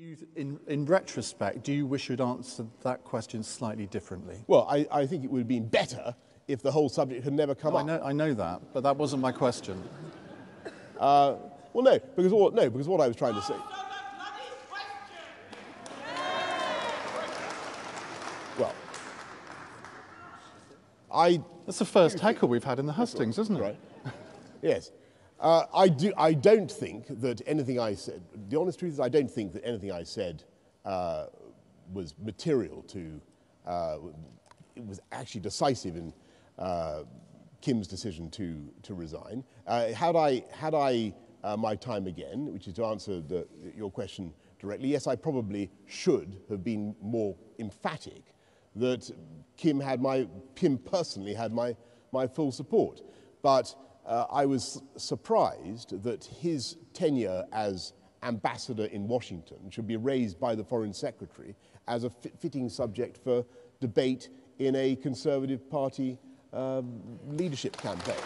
You, in, in retrospect, do you wish you'd answered that question slightly differently? Well, I, I think it would have been better if the whole subject had never come I up. know, I know that, but that wasn't my question. Uh, well, no, because what, no, because what I was trying to say. Well, I That's the first heckle we've had in the hustings, isn't it? right. yes. Uh, I, do, I don't think that anything I said, the honest truth is, I don't think that anything I said uh, was material to, uh, it was actually decisive in uh, Kim's decision to, to resign. Uh, had I, had I uh, my time again, which is to answer the, your question directly, yes, I probably should have been more emphatic that Kim had my, Kim personally had my, my full support. But uh, I was surprised that his tenure as ambassador in Washington should be raised by the foreign secretary as a fit fitting subject for debate in a Conservative Party um, leadership campaign.